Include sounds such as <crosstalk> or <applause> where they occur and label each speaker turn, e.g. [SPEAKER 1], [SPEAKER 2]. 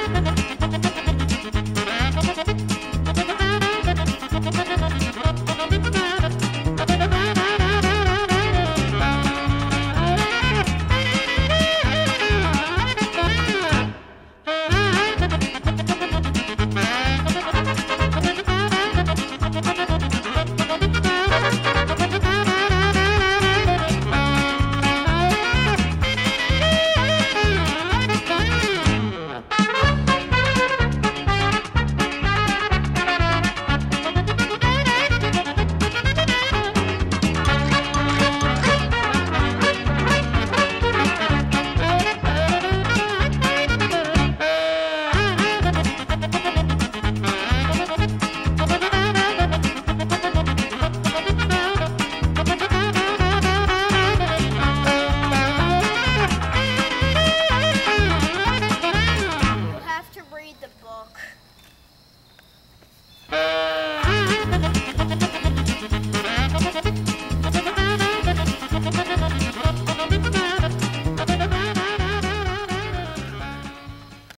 [SPEAKER 1] To read the book. <laughs>